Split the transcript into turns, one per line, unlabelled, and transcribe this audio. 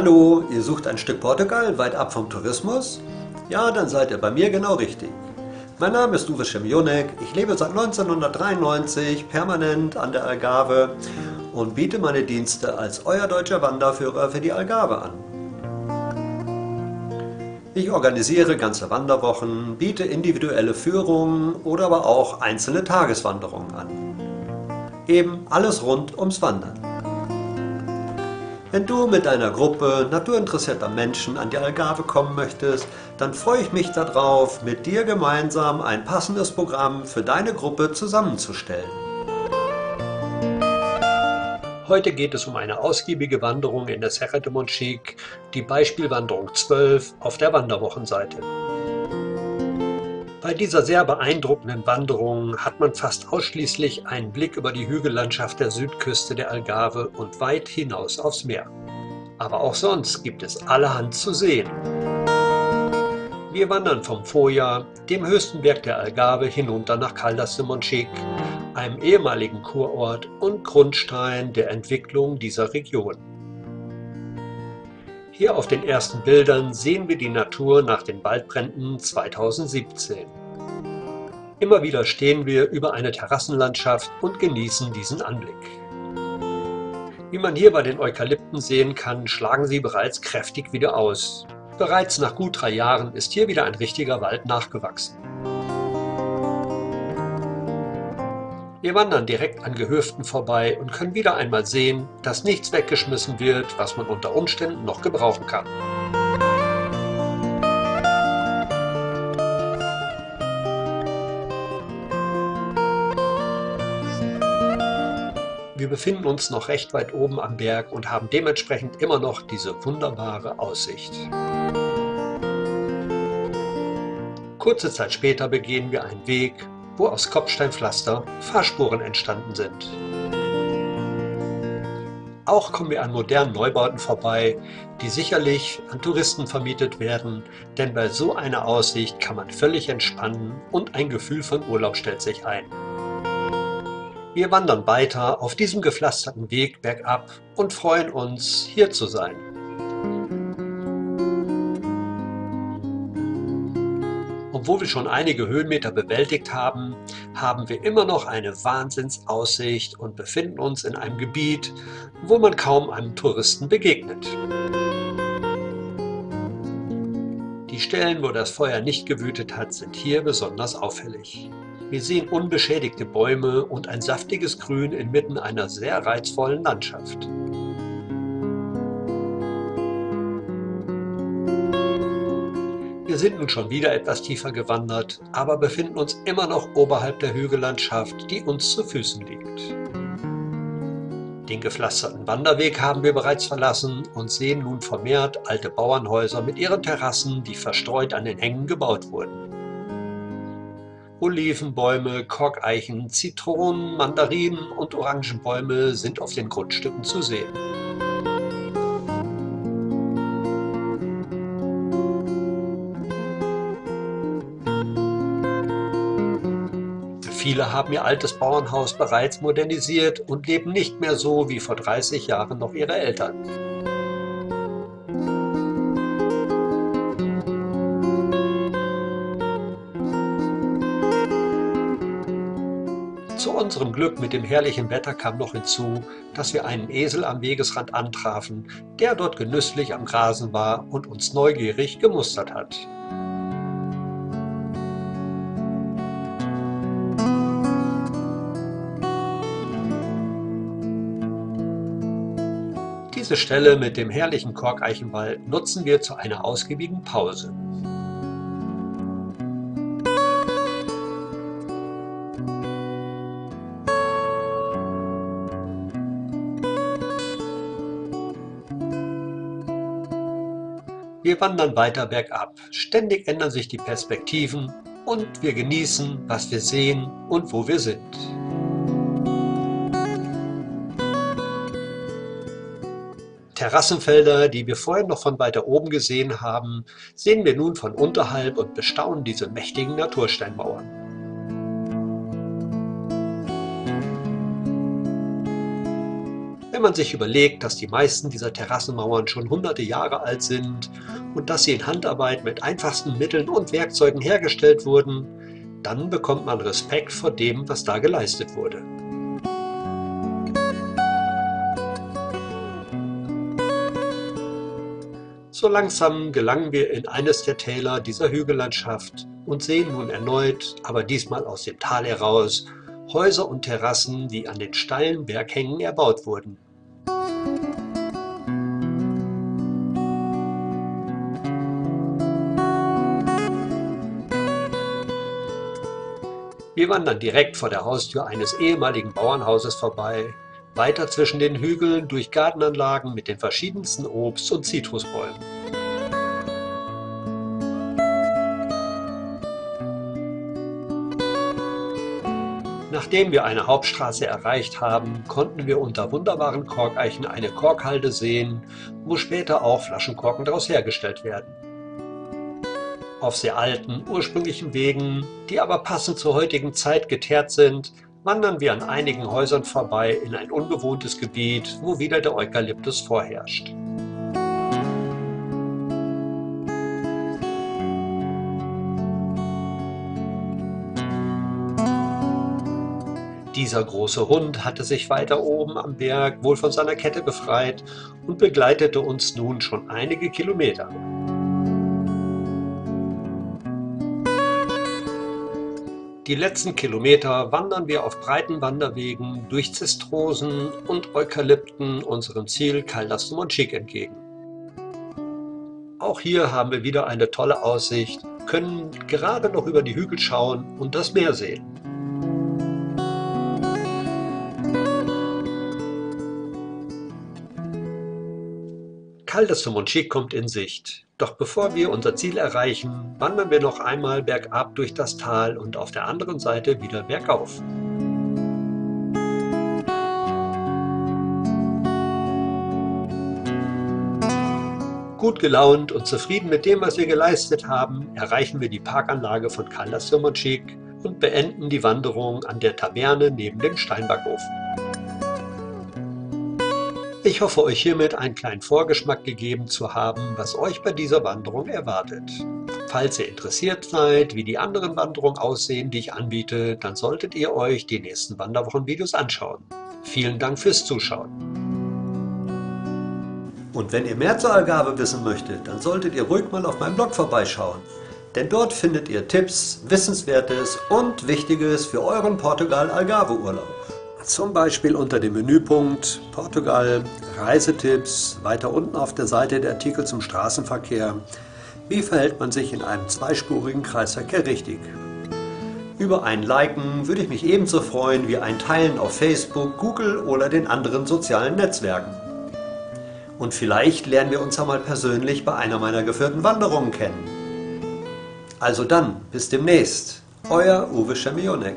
Hallo, ihr sucht ein Stück Portugal weit ab vom Tourismus? Ja, dann seid ihr bei mir genau richtig. Mein Name ist Uwe Schemionek, ich lebe seit 1993 permanent an der Algarve und biete meine Dienste als euer deutscher Wanderführer für die Algarve an. Ich organisiere ganze Wanderwochen, biete individuelle Führungen oder aber auch einzelne Tageswanderungen an. Eben alles rund ums Wandern. Wenn du mit deiner Gruppe naturinteressierter Menschen an die Algarve kommen möchtest, dann freue ich mich darauf, mit dir gemeinsam ein passendes Programm für deine Gruppe zusammenzustellen. Heute geht es um eine ausgiebige Wanderung in der Serra de Monchique, die Beispielwanderung 12 auf der Wanderwochenseite. Bei dieser sehr beeindruckenden Wanderung hat man fast ausschließlich einen Blick über die Hügellandschaft der Südküste der Algarve und weit hinaus aufs Meer. Aber auch sonst gibt es allerhand zu sehen. Wir wandern vom Foja, dem höchsten Berg der Algarve, hinunter nach Caldas de Monchique, einem ehemaligen Kurort und Grundstein der Entwicklung dieser Region. Hier auf den ersten Bildern sehen wir die Natur nach den Waldbränden 2017. Immer wieder stehen wir über eine Terrassenlandschaft und genießen diesen Anblick. Wie man hier bei den Eukalypten sehen kann, schlagen sie bereits kräftig wieder aus. Bereits nach gut drei Jahren ist hier wieder ein richtiger Wald nachgewachsen. Wir wandern direkt an Gehöften vorbei und können wieder einmal sehen, dass nichts weggeschmissen wird, was man unter Umständen noch gebrauchen kann. Wir befinden uns noch recht weit oben am Berg und haben dementsprechend immer noch diese wunderbare Aussicht. Kurze Zeit später begehen wir einen Weg, wo aus Kopfsteinpflaster Fahrspuren entstanden sind. Auch kommen wir an modernen Neubauten vorbei, die sicherlich an Touristen vermietet werden, denn bei so einer Aussicht kann man völlig entspannen und ein Gefühl von Urlaub stellt sich ein. Wir wandern weiter auf diesem gepflasterten Weg bergab und freuen uns, hier zu sein. Obwohl wir schon einige Höhenmeter bewältigt haben, haben wir immer noch eine Wahnsinnsaussicht und befinden uns in einem Gebiet, wo man kaum einem Touristen begegnet. Die Stellen, wo das Feuer nicht gewütet hat, sind hier besonders auffällig. Wir sehen unbeschädigte Bäume und ein saftiges Grün inmitten einer sehr reizvollen Landschaft. Wir sind nun schon wieder etwas tiefer gewandert, aber befinden uns immer noch oberhalb der Hügellandschaft, die uns zu Füßen liegt. Den gepflasterten Wanderweg haben wir bereits verlassen und sehen nun vermehrt alte Bauernhäuser mit ihren Terrassen, die verstreut an den Hängen gebaut wurden. Olivenbäume, Korkeichen, Zitronen, Mandarinen und Orangenbäume sind auf den Grundstücken zu sehen. Viele haben ihr altes Bauernhaus bereits modernisiert und leben nicht mehr so wie vor 30 Jahren noch ihre Eltern. Zu unserem Glück mit dem herrlichen Wetter kam noch hinzu, dass wir einen Esel am Wegesrand antrafen, der dort genüsslich am Grasen war und uns neugierig gemustert hat. Diese Stelle mit dem herrlichen Korkeichenwald nutzen wir zu einer ausgiebigen Pause. Wir wandern weiter bergab. Ständig ändern sich die Perspektiven und wir genießen, was wir sehen und wo wir sind. Terrassenfelder, die wir vorher noch von weiter oben gesehen haben, sehen wir nun von unterhalb und bestaunen diese mächtigen Natursteinmauern. Wenn man sich überlegt, dass die meisten dieser Terrassenmauern schon hunderte Jahre alt sind und dass sie in Handarbeit mit einfachsten Mitteln und Werkzeugen hergestellt wurden, dann bekommt man Respekt vor dem, was da geleistet wurde. So langsam gelangen wir in eines der Täler dieser Hügellandschaft und sehen nun erneut, aber diesmal aus dem Tal heraus, Häuser und Terrassen, die an den steilen Berghängen erbaut wurden. Wir wandern direkt vor der Haustür eines ehemaligen Bauernhauses vorbei, weiter zwischen den Hügeln durch Gartenanlagen mit den verschiedensten Obst- und Zitrusbäumen. Nachdem wir eine Hauptstraße erreicht haben, konnten wir unter wunderbaren Korkeichen eine Korkhalde sehen, wo später auch Flaschenkorken daraus hergestellt werden. Auf sehr alten, ursprünglichen Wegen, die aber passend zur heutigen Zeit geteert sind, wandern wir an einigen Häusern vorbei in ein unbewohntes Gebiet, wo wieder der Eukalyptus vorherrscht. Dieser große Hund hatte sich weiter oben am Berg wohl von seiner Kette befreit und begleitete uns nun schon einige Kilometer. Die letzten Kilometer wandern wir auf breiten Wanderwegen durch Zistrosen und Eukalypten unserem Ziel Caldas Monchique entgegen. Auch hier haben wir wieder eine tolle Aussicht, können gerade noch über die Hügel schauen und das Meer sehen. Caldas Monchique kommt in Sicht. Doch bevor wir unser Ziel erreichen, wandern wir noch einmal bergab durch das Tal und auf der anderen Seite wieder bergauf. Gut gelaunt und zufrieden mit dem, was wir geleistet haben, erreichen wir die Parkanlage von Caldas Monchique und beenden die Wanderung an der Taverne neben dem Steinbackofen. Ich hoffe, euch hiermit einen kleinen Vorgeschmack gegeben zu haben, was euch bei dieser Wanderung erwartet. Falls ihr interessiert seid, wie die anderen Wanderungen aussehen, die ich anbiete, dann solltet ihr euch die nächsten Wanderwochenvideos anschauen. Vielen Dank fürs Zuschauen. Und wenn ihr mehr zur Algarve wissen möchtet, dann solltet ihr ruhig mal auf meinem Blog vorbeischauen. Denn dort findet ihr Tipps, Wissenswertes und Wichtiges für euren Portugal-Algarve-Urlaub. Zum Beispiel unter dem Menüpunkt Portugal, Reisetipps, weiter unten auf der Seite der Artikel zum Straßenverkehr. Wie verhält man sich in einem zweispurigen Kreisverkehr richtig? Über ein Liken würde ich mich ebenso freuen wie ein Teilen auf Facebook, Google oder den anderen sozialen Netzwerken. Und vielleicht lernen wir uns ja mal persönlich bei einer meiner geführten Wanderungen kennen. Also dann, bis demnächst. Euer Uwe Schemionek.